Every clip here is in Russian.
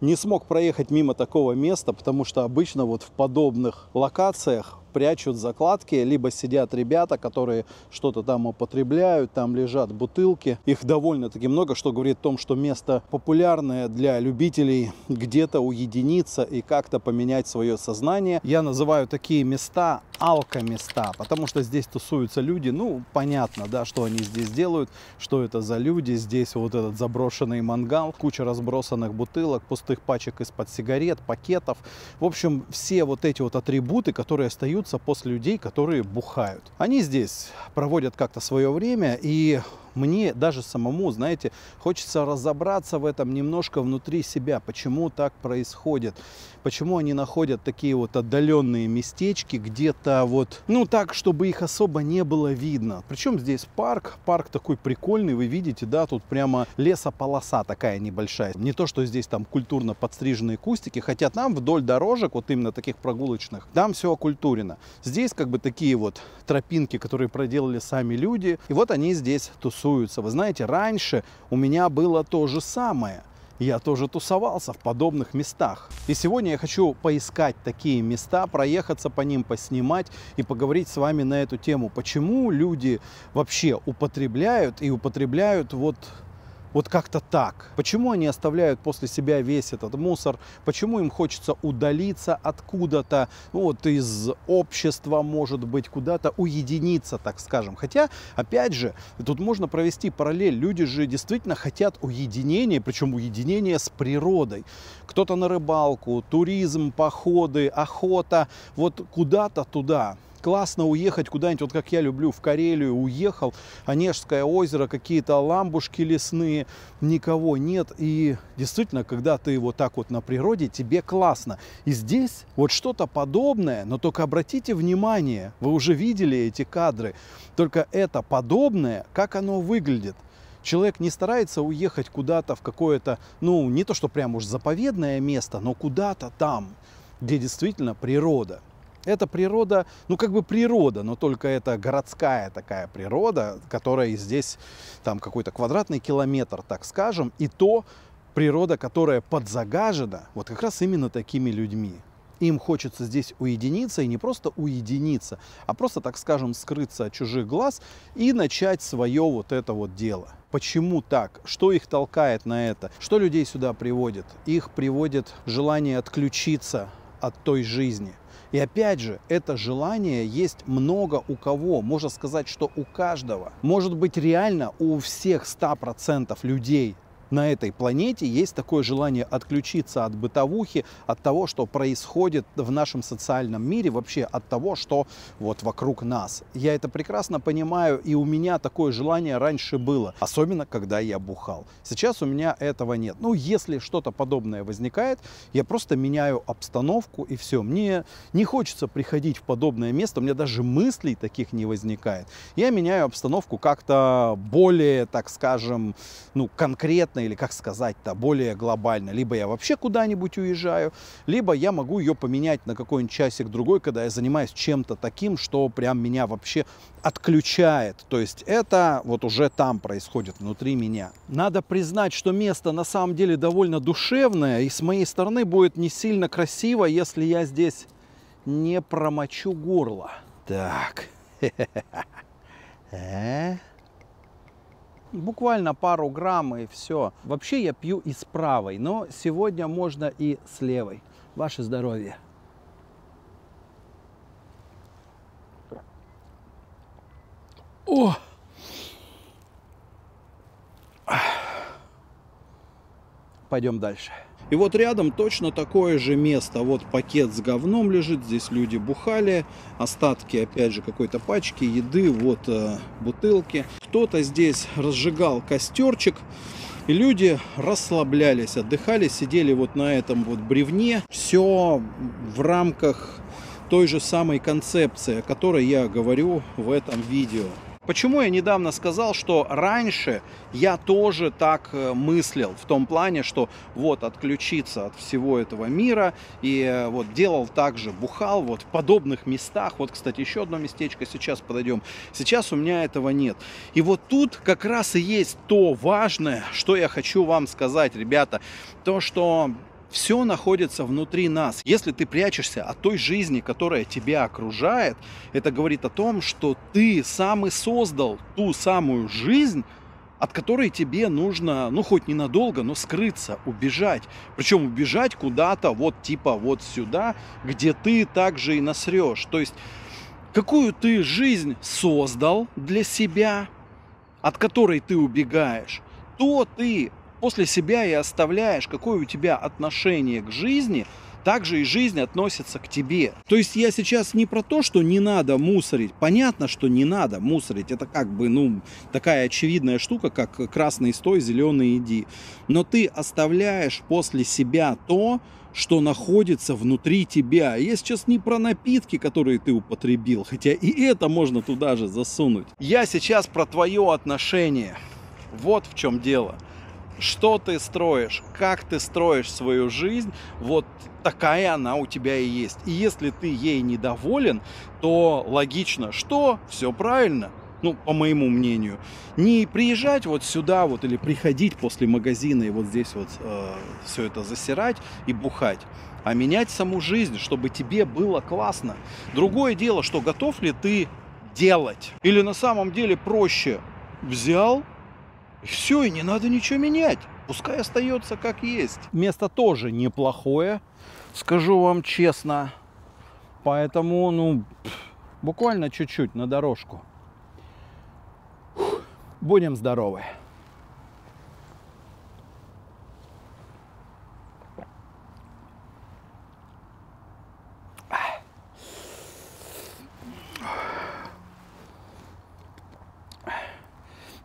не смог проехать мимо такого места, потому что обычно вот в подобных локациях прячут закладки, либо сидят ребята, которые что-то там употребляют, там лежат бутылки. Их довольно-таки много, что говорит о том, что место популярное для любителей где-то уединиться и как-то поменять свое сознание. Я называю такие места алко-места, потому что здесь тусуются люди, ну, понятно, да, что они здесь делают, что это за люди. Здесь вот этот заброшенный мангал, куча разбросанных бутылок, пустых пачек из-под сигарет, пакетов. В общем, все вот эти вот атрибуты, которые остаются остаются после людей, которые бухают. Они здесь проводят как-то свое время, и мне даже самому, знаете, хочется разобраться в этом немножко внутри себя, почему так происходит, почему они находят такие вот отдаленные местечки где-то вот, ну так, чтобы их особо не было видно. Причем здесь парк, парк такой прикольный, вы видите, да, тут прямо лесополоса такая небольшая. Не то, что здесь там культурно подстриженные кустики, хотя там вдоль дорожек, вот именно таких прогулочных, там все окультурено. Здесь как бы такие вот тропинки, которые проделали сами люди, и вот они здесь тусуются тусуются. Вы знаете, раньше у меня было то же самое. Я тоже тусовался в подобных местах. И сегодня я хочу поискать такие места, проехаться по ним, поснимать и поговорить с вами на эту тему. Почему люди вообще употребляют и употребляют вот вот как-то так. Почему они оставляют после себя весь этот мусор? Почему им хочется удалиться откуда-то, ну, вот из общества, может быть, куда-то уединиться, так скажем. Хотя, опять же, тут можно провести параллель. Люди же действительно хотят уединения, причем уединения с природой. Кто-то на рыбалку, туризм, походы, охота, вот куда-то туда классно уехать куда-нибудь, вот как я люблю, в Карелию уехал, Онежское озеро, какие-то ламбушки лесные, никого нет. И действительно, когда ты вот так вот на природе, тебе классно. И здесь вот что-то подобное, но только обратите внимание, вы уже видели эти кадры, только это подобное, как оно выглядит. Человек не старается уехать куда-то в какое-то, ну, не то что прям уж заповедное место, но куда-то там, где действительно природа. Это природа, ну как бы природа, но только это городская такая природа, которая здесь там какой-то квадратный километр, так скажем, и то природа, которая подзагажена вот как раз именно такими людьми. Им хочется здесь уединиться и не просто уединиться, а просто, так скажем, скрыться от чужих глаз и начать свое вот это вот дело. Почему так? Что их толкает на это? Что людей сюда приводит? Их приводит желание отключиться от той жизни. И опять же, это желание есть много у кого. Можно сказать, что у каждого. Может быть, реально у всех 100% людей на этой планете есть такое желание отключиться от бытовухи, от того, что происходит в нашем социальном мире, вообще от того, что вот вокруг нас. Я это прекрасно понимаю, и у меня такое желание раньше было, особенно когда я бухал. Сейчас у меня этого нет. Ну, если что-то подобное возникает, я просто меняю обстановку и все. Мне не хочется приходить в подобное место, у меня даже мыслей таких не возникает. Я меняю обстановку как-то более, так скажем, ну, конкретно конкретно или как сказать-то более глобально. Либо я вообще куда-нибудь уезжаю, либо я могу ее поменять на какой-нибудь часик другой, когда я занимаюсь чем-то таким, что прям меня вообще отключает. То есть это вот уже там происходит внутри меня. Надо признать, что место на самом деле довольно душевное, и с моей стороны будет не сильно красиво, если я здесь не промочу горло. Так. Э? Буквально пару грамм и все. Вообще я пью и с правой, но сегодня можно и с левой. Ваше здоровье. О! Пойдем дальше. И вот рядом точно такое же место. Вот пакет с говном лежит, здесь люди бухали, остатки опять же какой-то пачки, еды, вот э, бутылки. Кто-то здесь разжигал костерчик. И люди расслаблялись, отдыхали, сидели вот на этом вот бревне. Все в рамках той же самой концепции, о которой я говорю в этом видео. Почему я недавно сказал, что раньше я тоже так э, мыслил, в том плане, что вот отключиться от всего этого мира, и э, вот делал так же, бухал вот в подобных местах, вот, кстати, еще одно местечко, сейчас подойдем, сейчас у меня этого нет. И вот тут как раз и есть то важное, что я хочу вам сказать, ребята, то, что Все находится внутри нас. Если ты прячешься от той жизни, которая тебя окружает, это говорит о том, что ты сам и создал ту самую жизнь, от которой тебе нужно, ну хоть ненадолго, но скрыться, убежать. Причем убежать куда-то вот типа вот сюда, где ты также и насрешь. То есть какую ты жизнь создал для себя, от которой ты убегаешь, то ты после себя и оставляешь, какое у тебя отношение к жизни, также и жизнь относится к тебе. То есть я сейчас не про то, что не надо мусорить. Понятно, что не надо мусорить. Это как бы, ну, такая очевидная штука, как красный стой, зеленый иди. Но ты оставляешь после себя то, что находится внутри тебя. Я сейчас не про напитки, которые ты употребил, хотя и это можно туда же засунуть. Я сейчас про твое отношение. Вот в чем дело что ты строишь, как ты строишь свою жизнь, вот такая она у тебя и есть. И если ты ей недоволен, то логично, что все правильно, ну, по моему мнению, не приезжать вот сюда вот или приходить после магазина и вот здесь вот э, все это засирать и бухать, а менять саму жизнь, чтобы тебе было классно. Другое дело, что готов ли ты делать. Или на самом деле проще взял, и все, и не надо ничего менять. Пускай остается как есть. Место тоже неплохое, скажу вам честно. Поэтому, ну, буквально чуть-чуть на дорожку. Будем здоровы.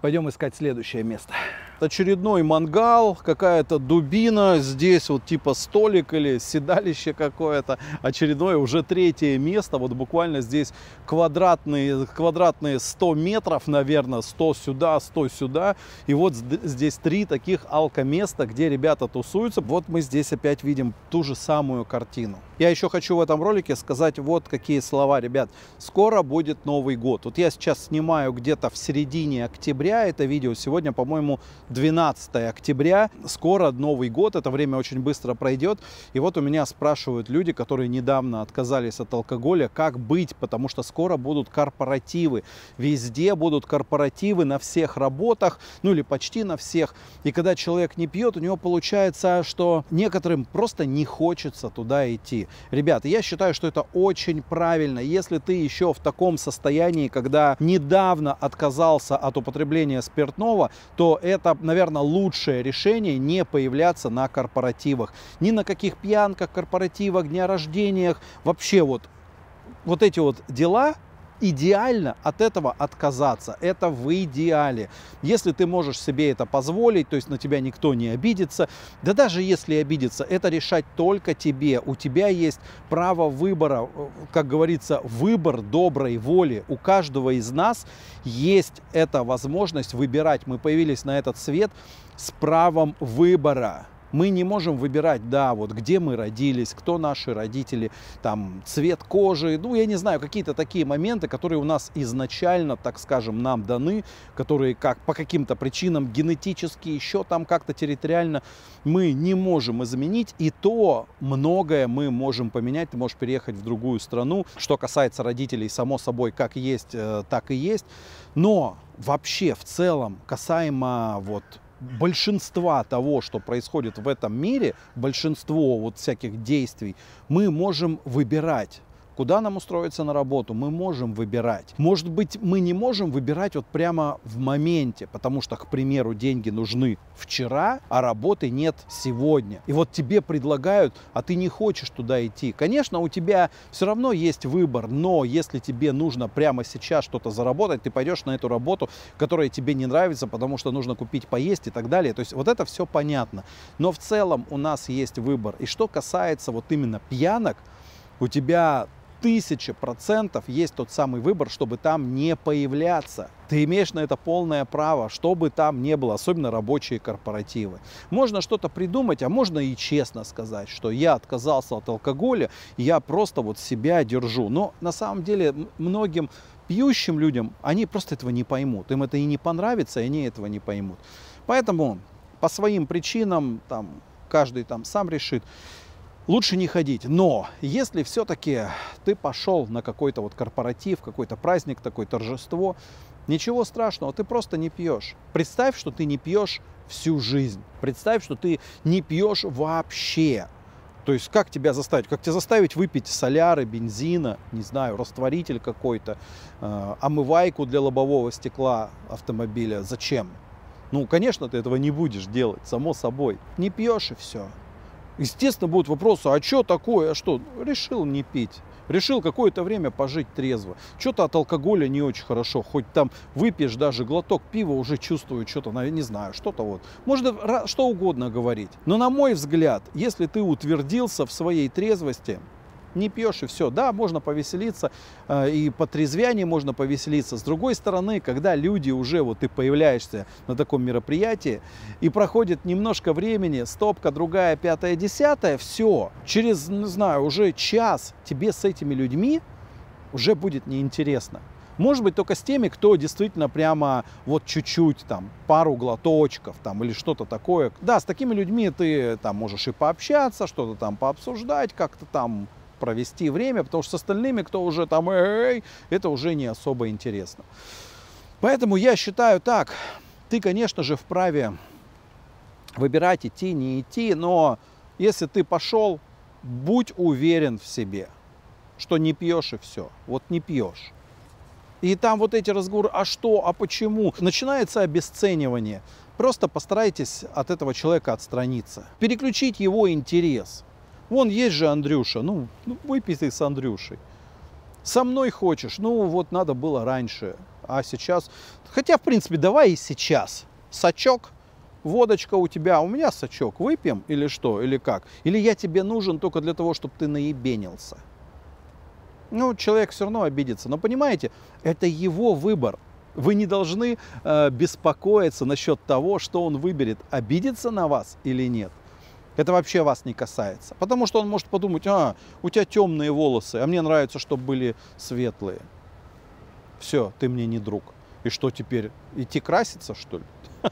Пойдем искать следующее место. Очередной мангал, какая-то дубина, здесь вот типа столик или седалище какое-то. Очередное уже третье место, вот буквально здесь квадратные, квадратные 100 метров, наверное, 100 сюда, 100 сюда. И вот здесь три таких алкоместа, где ребята тусуются. Вот мы здесь опять видим ту же самую картину. Я еще хочу в этом ролике сказать вот какие слова, ребят. Скоро будет Новый год. Вот я сейчас снимаю где-то в середине октября это видео. Сегодня, по-моему, 12 октября. Скоро Новый год. Это время очень быстро пройдет. И вот у меня спрашивают люди, которые недавно отказались от алкоголя, как быть, потому что скоро будут корпоративы. Везде будут корпоративы на всех работах, ну или почти на всех. И когда человек не пьет, у него получается, что некоторым просто не хочется туда идти. Ребята, я считаю, что это очень правильно. Если ты еще в таком состоянии, когда недавно отказался от употребления спиртного, то это, наверное, лучшее решение не появляться на корпоративах. Ни на каких пьянках, корпоративах, дня рождениях. Вообще вот вот эти вот дела, идеально от этого отказаться. Это в идеале. Если ты можешь себе это позволить, то есть на тебя никто не обидится, да даже если обидится, это решать только тебе. У тебя есть право выбора, как говорится, выбор доброй воли. У каждого из нас есть эта возможность выбирать. Мы появились на этот свет с правом выбора мы не можем выбирать, да, вот где мы родились, кто наши родители, там, цвет кожи, ну, я не знаю, какие-то такие моменты, которые у нас изначально, так скажем, нам даны, которые как по каким-то причинам генетически, еще там как-то территориально мы не можем изменить, и то многое мы можем поменять, ты можешь переехать в другую страну, что касается родителей, само собой, как есть, э, так и есть, но вообще в целом касаемо вот большинства того, что происходит в этом мире, большинство вот всяких действий, мы можем выбирать. Куда нам устроиться на работу, мы можем выбирать. Может быть, мы не можем выбирать вот прямо в моменте, потому что, к примеру, деньги нужны вчера, а работы нет сегодня. И вот тебе предлагают, а ты не хочешь туда идти. Конечно, у тебя все равно есть выбор, но если тебе нужно прямо сейчас что-то заработать, ты пойдешь на эту работу, которая тебе не нравится, потому что нужно купить поесть и так далее. То есть вот это все понятно. Но в целом у нас есть выбор. И что касается вот именно пьянок, у тебя тысяча процентов есть тот самый выбор, чтобы там не появляться. Ты имеешь на это полное право, чтобы там не было, особенно рабочие корпоративы. Можно что-то придумать, а можно и честно сказать, что я отказался от алкоголя, я просто вот себя держу. Но на самом деле многим пьющим людям, они просто этого не поймут. Им это и не понравится, и они этого не поймут. Поэтому по своим причинам, там, каждый там сам решит. Лучше не ходить. Но если все-таки ты пошел на какой-то вот корпоратив, какой-то праздник, такое торжество, ничего страшного, ты просто не пьешь. Представь, что ты не пьешь всю жизнь. Представь, что ты не пьешь вообще. То есть как тебя заставить? Как тебя заставить выпить соляры, бензина, не знаю, растворитель какой-то, э, омывайку для лобового стекла автомобиля? Зачем? Ну, конечно, ты этого не будешь делать, само собой. Не пьешь и все. Естественно, будут вопросы, а что такое, а что? Решил не пить. Решил какое-то время пожить трезво. Что-то от алкоголя не очень хорошо. Хоть там выпьешь даже глоток пива, уже чувствую что-то, не знаю, что-то вот. Можно что угодно говорить. Но на мой взгляд, если ты утвердился в своей трезвости, не пьешь и все. Да, можно повеселиться, э, и по трезвяне можно повеселиться. С другой стороны, когда люди уже, вот ты появляешься на таком мероприятии, и проходит немножко времени, стопка, другая, пятая, десятая, все, через, не знаю, уже час тебе с этими людьми уже будет неинтересно. Может быть, только с теми, кто действительно прямо вот чуть-чуть, там, пару глоточков, там, или что-то такое. Да, с такими людьми ты там можешь и пообщаться, что-то там пообсуждать, как-то там провести время, потому что с остальными, кто уже там, эй, это уже не особо интересно. Поэтому я считаю так, ты, конечно же, вправе выбирать идти, не идти, но если ты пошел, будь уверен в себе, что не пьешь и все. Вот не пьешь. И там вот эти разговоры, а что, а почему? Начинается обесценивание. Просто постарайтесь от этого человека отстраниться. Переключить его интерес. Вон есть же Андрюша, ну, ну выпей ты с Андрюшей. Со мной хочешь, ну вот надо было раньше, а сейчас... Хотя, в принципе, давай и сейчас. Сачок, водочка у тебя, а у меня сачок, выпьем или что, или как? Или я тебе нужен только для того, чтобы ты наебенился? Ну, человек все равно обидится. Но понимаете, это его выбор. Вы не должны э, беспокоиться насчет того, что он выберет, обидеться на вас или нет. Это вообще вас не касается. Потому что он может подумать, а, у тебя темные волосы, а мне нравится, чтобы были светлые. Все, ты мне не друг. И что теперь, идти краситься, что ли?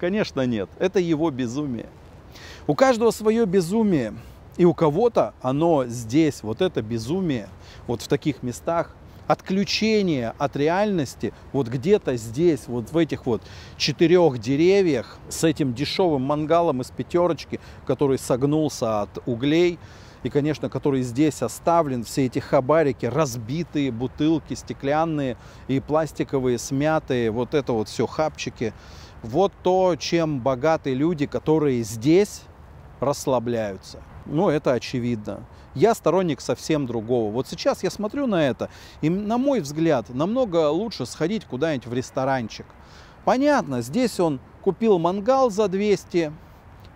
Конечно, нет. Это его безумие. У каждого свое безумие. И у кого-то оно здесь, вот это безумие, вот в таких местах, отключение от реальности вот где-то здесь, вот в этих вот четырех деревьях с этим дешевым мангалом из пятерочки, который согнулся от углей, и, конечно, который здесь оставлен, все эти хабарики, разбитые бутылки стеклянные и пластиковые, смятые, вот это вот все хапчики. Вот то, чем богаты люди, которые здесь расслабляются. Ну, это очевидно. Я сторонник совсем другого. Вот сейчас я смотрю на это, и на мой взгляд, намного лучше сходить куда-нибудь в ресторанчик. Понятно, здесь он купил мангал за 200,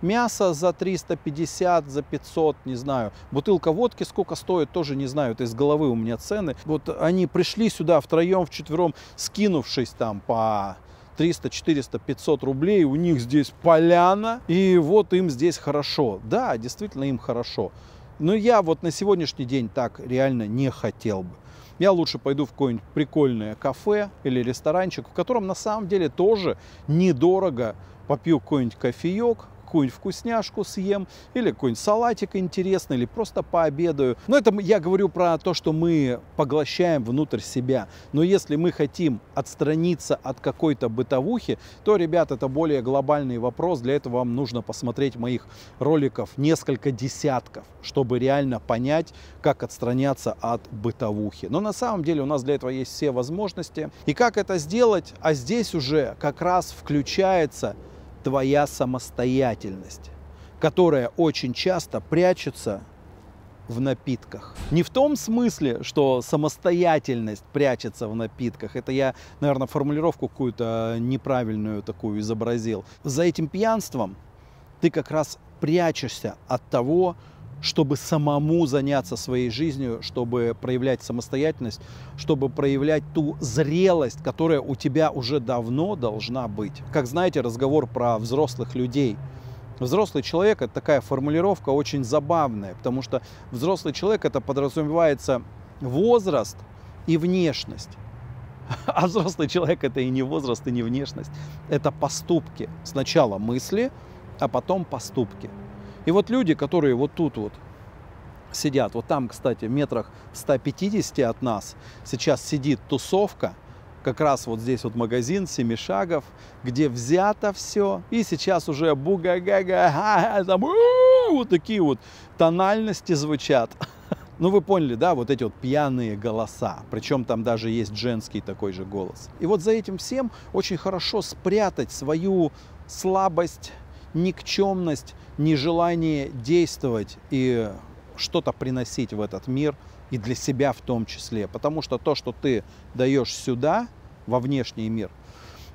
мясо за 350, за 500, не знаю. Бутылка водки сколько стоит, тоже не знаю, это из головы у меня цены. Вот они пришли сюда втроем, вчетвером, скинувшись там по 300, 400, 500 рублей, у них здесь поляна, и вот им здесь хорошо. Да, действительно им хорошо. Но я вот на сегодняшний день так реально не хотел бы. Я лучше пойду в какое-нибудь прикольное кафе или ресторанчик, в котором на самом деле тоже недорого попью какой-нибудь кофеек, какую-нибудь вкусняшку съем, или какой-нибудь салатик интересный, или просто пообедаю. Но это я говорю про то, что мы поглощаем внутрь себя. Но если мы хотим отстраниться от какой-то бытовухи, то, ребят, это более глобальный вопрос. Для этого вам нужно посмотреть моих роликов несколько десятков, чтобы реально понять, как отстраняться от бытовухи. Но на самом деле у нас для этого есть все возможности. И как это сделать? А здесь уже как раз включается твоя самостоятельность, которая очень часто прячется в напитках. Не в том смысле, что самостоятельность прячется в напитках. Это я, наверное, формулировку какую-то неправильную такую изобразил. За этим пьянством ты как раз прячешься от того, чтобы самому заняться своей жизнью, чтобы проявлять самостоятельность, чтобы проявлять ту зрелость, которая у тебя уже давно должна быть. Как знаете, разговор про взрослых людей. Взрослый человек – это такая формулировка очень забавная, потому что взрослый человек – это подразумевается возраст и внешность. А взрослый человек – это и не возраст, и не внешность. Это поступки. Сначала мысли, а потом поступки. И вот люди, которые вот тут вот сидят, вот там, кстати, метрах 150 от нас сейчас сидит тусовка, как раз вот здесь вот магазин Семи Шагов, где взято все. И сейчас уже буга-га-га, там вот такие вот тональности звучат. Ну, вы поняли, да, вот эти вот пьяные голоса. Причем там даже есть женский такой же голос. И вот за этим всем очень хорошо спрятать свою слабость, никчемность, нежелание действовать и что-то приносить в этот мир и для себя в том числе. Потому что то, что ты даешь сюда, во внешний мир,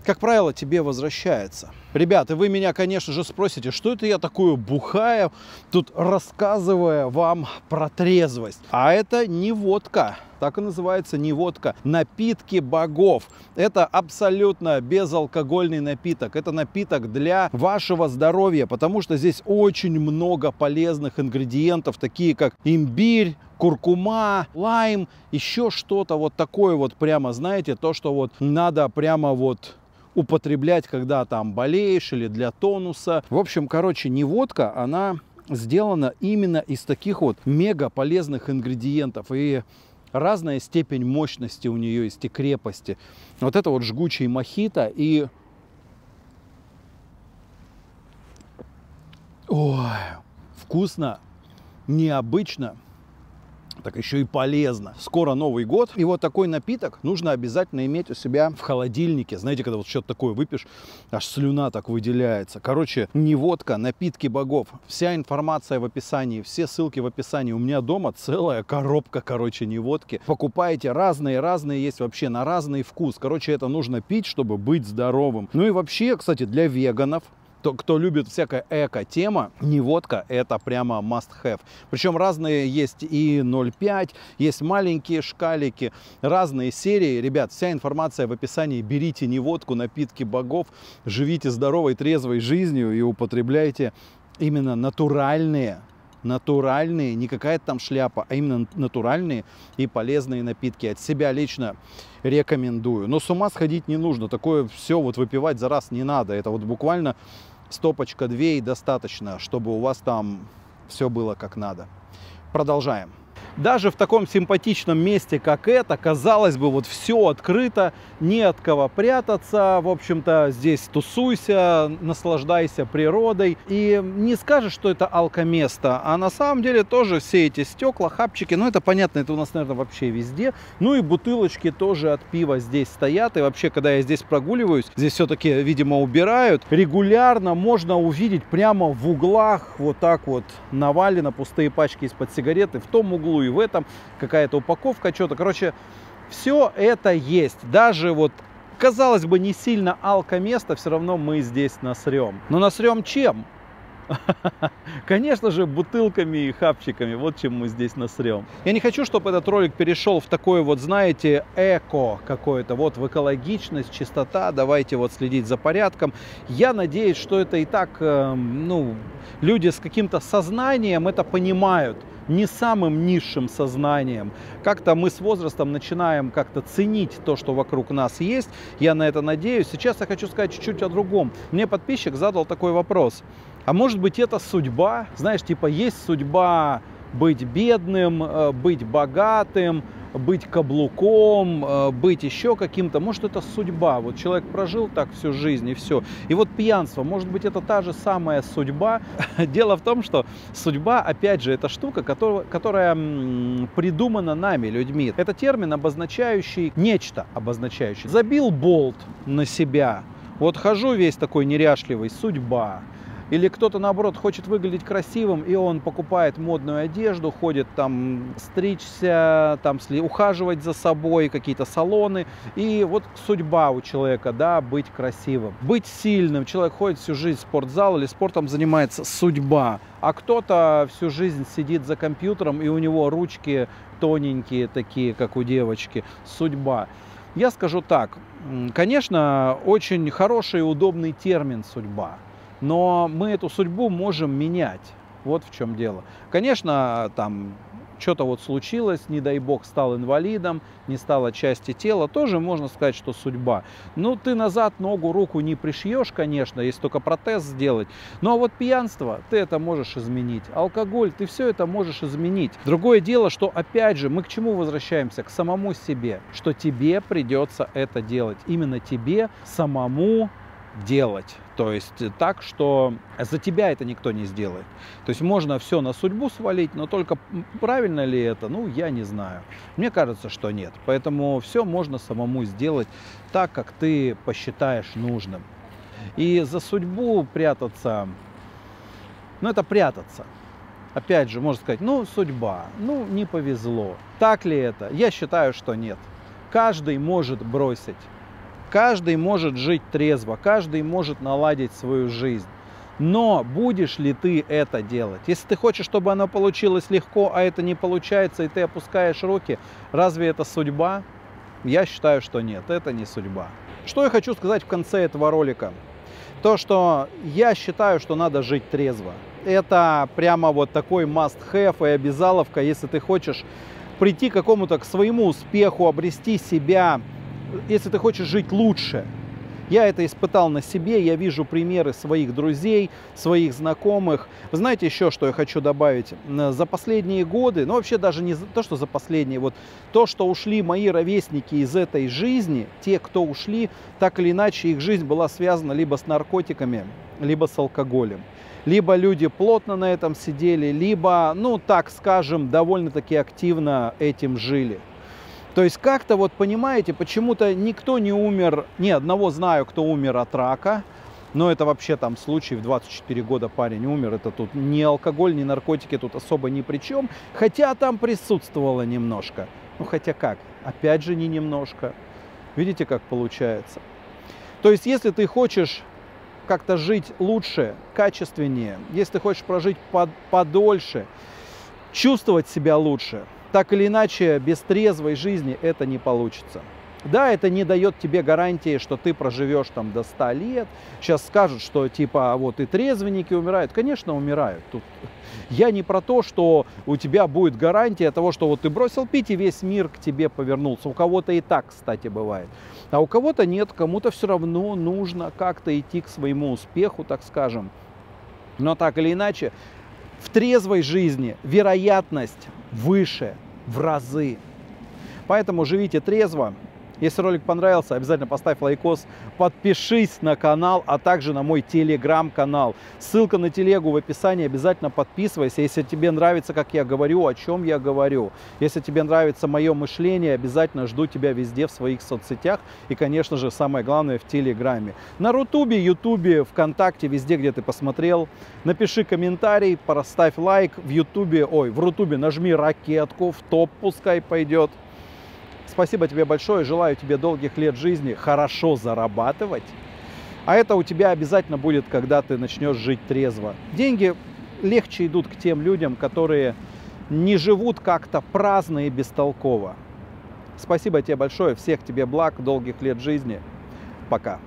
как правило, тебе возвращается. Ребята, вы меня, конечно же, спросите, что это я такое бухаю, тут рассказывая вам про трезвость. А это не водка. Так и называется не водка. Напитки богов. Это абсолютно безалкогольный напиток. Это напиток для вашего здоровья, потому что здесь очень много полезных ингредиентов, такие как имбирь, куркума, лайм, еще что-то вот такое вот прямо, знаете, то, что вот надо прямо вот употреблять, когда там болеешь или для тонуса. В общем, короче, не водка, она сделана именно из таких вот мега полезных ингредиентов. И разная степень мощности у нее есть и крепости. Вот это вот жгучий мохито и... Ой, вкусно, необычно так еще и полезно. Скоро Новый год, и вот такой напиток нужно обязательно иметь у себя в холодильнике. Знаете, когда вот что-то такое выпьешь, аж слюна так выделяется. Короче, не водка, напитки богов. Вся информация в описании, все ссылки в описании. У меня дома целая коробка, короче, не водки. Покупайте разные, разные есть вообще на разный вкус. Короче, это нужно пить, чтобы быть здоровым. Ну и вообще, кстати, для веганов кто, кто любит всякая эко-тема, не водка, это прямо must-have. Причем разные есть и 0,5, есть маленькие шкалики, разные серии. Ребят, вся информация в описании. Берите не водку, напитки богов, живите здоровой, трезвой жизнью и употребляйте именно натуральные натуральные, не какая-то там шляпа, а именно натуральные и полезные напитки. От себя лично рекомендую. Но с ума сходить не нужно. Такое все вот выпивать за раз не надо. Это вот буквально стопочка две и достаточно, чтобы у вас там все было как надо. Продолжаем. Даже в таком симпатичном месте, как это, казалось бы, вот все открыто, не от кого прятаться. В общем-то, здесь тусуйся, наслаждайся природой. И не скажешь, что это алкоместо, а на самом деле тоже все эти стекла, хапчики, ну это понятно, это у нас, наверное, вообще везде. Ну и бутылочки тоже от пива здесь стоят. И вообще, когда я здесь прогуливаюсь, здесь все-таки, видимо, убирают. Регулярно можно увидеть прямо в углах вот так вот навалено пустые пачки из-под сигареты в том углу и в этом, какая-то упаковка, что-то. Короче, все это есть. Даже вот казалось бы, не сильно алко место, все равно мы здесь насрем. Но насрем чем? Конечно же, бутылками и хапчиками. Вот чем мы здесь насрем. Я не хочу, чтобы этот ролик перешел в такое вот, знаете, эко какое-то. Вот в экологичность, чистота. Давайте вот следить за порядком. Я надеюсь, что это и так, э, ну, люди с каким-то сознанием это понимают не самым низшим сознанием. Как-то мы с возрастом начинаем как-то ценить то, что вокруг нас есть. Я на это надеюсь. Сейчас я хочу сказать чуть-чуть о другом. Мне подписчик задал такой вопрос. А может быть это судьба? Знаешь, типа есть судьба быть бедным, э, быть богатым, быть каблуком, э, быть еще каким-то. Может, это судьба. Вот человек прожил так всю жизнь и все. И вот пьянство, может быть, это та же самая судьба. Дело в том, что судьба, опять же, это штука, которая, которая придумана нами, людьми. Это термин, обозначающий нечто, обозначающий. Забил болт на себя. Вот хожу весь такой неряшливый, судьба. Или кто-то, наоборот, хочет выглядеть красивым, и он покупает модную одежду, ходит там стричься, там ухаживать за собой, какие-то салоны. И вот судьба у человека, да, быть красивым. Быть сильным. Человек ходит всю жизнь в спортзал или спортом занимается. Судьба. А кто-то всю жизнь сидит за компьютером, и у него ручки тоненькие такие, как у девочки. Судьба. Я скажу так, конечно, очень хороший и удобный термин «судьба». Но мы эту судьбу можем менять. Вот в чем дело. Конечно, там что-то вот случилось, не дай бог стал инвалидом, не стало части тела, тоже можно сказать, что судьба. Ну, ты назад ногу, руку не пришьешь, конечно, если только протез сделать. Но вот пьянство, ты это можешь изменить. Алкоголь, ты все это можешь изменить. Другое дело, что опять же, мы к чему возвращаемся? К самому себе. Что тебе придется это делать. Именно тебе самому делать. То есть так, что за тебя это никто не сделает. То есть можно все на судьбу свалить, но только правильно ли это, ну, я не знаю. Мне кажется, что нет. Поэтому все можно самому сделать так, как ты посчитаешь нужным. И за судьбу прятаться, ну, это прятаться. Опять же, можно сказать, ну, судьба, ну, не повезло. Так ли это? Я считаю, что нет. Каждый может бросить Каждый может жить трезво, каждый может наладить свою жизнь. Но будешь ли ты это делать? Если ты хочешь, чтобы оно получилось легко, а это не получается, и ты опускаешь руки, разве это судьба? Я считаю, что нет, это не судьба. Что я хочу сказать в конце этого ролика? То, что я считаю, что надо жить трезво. Это прямо вот такой must-have и обязаловка, если ты хочешь прийти к какому-то, к своему успеху, обрести себя, если ты хочешь жить лучше, я это испытал на себе, я вижу примеры своих друзей, своих знакомых. Вы знаете еще, что я хочу добавить? За последние годы, ну вообще даже не то, что за последние, вот то, что ушли мои ровесники из этой жизни, те, кто ушли, так или иначе их жизнь была связана либо с наркотиками, либо с алкоголем. Либо люди плотно на этом сидели, либо, ну так скажем, довольно-таки активно этим жили. То есть как-то вот понимаете, почему-то никто не умер, ни одного знаю, кто умер от рака, но это вообще там случай, в 24 года парень умер, это тут ни алкоголь, ни наркотики тут особо ни при чем, хотя там присутствовало немножко. Ну хотя как, опять же не немножко. Видите, как получается. То есть если ты хочешь как-то жить лучше, качественнее, если ты хочешь прожить под, подольше, чувствовать себя лучше – так или иначе, без трезвой жизни это не получится. Да, это не дает тебе гарантии, что ты проживешь там до 100 лет. Сейчас скажут, что типа вот и трезвенники умирают. Конечно, умирают. Тут я не про то, что у тебя будет гарантия того, что вот ты бросил пить и весь мир к тебе повернулся. У кого-то и так, кстати, бывает. А у кого-то нет, кому-то все равно нужно как-то идти к своему успеху, так скажем. Но так или иначе, в трезвой жизни вероятность выше в разы. Поэтому живите трезво, если ролик понравился, обязательно поставь лайкос, подпишись на канал, а также на мой телеграм-канал. Ссылка на телегу в описании, обязательно подписывайся. Если тебе нравится, как я говорю, о чем я говорю. Если тебе нравится мое мышление, обязательно жду тебя везде в своих соцсетях. И, конечно же, самое главное в телеграме. На Рутубе, Ютубе, ВКонтакте, везде, где ты посмотрел. Напиши комментарий, поставь лайк в Ютубе, ой, в Рутубе нажми ракетку, в топ пускай пойдет. Спасибо тебе большое, желаю тебе долгих лет жизни, хорошо зарабатывать. А это у тебя обязательно будет, когда ты начнешь жить трезво. Деньги легче идут к тем людям, которые не живут как-то праздно и бестолково. Спасибо тебе большое, всех тебе благ, долгих лет жизни. Пока.